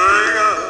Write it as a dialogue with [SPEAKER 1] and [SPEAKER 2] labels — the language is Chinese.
[SPEAKER 1] 诶呀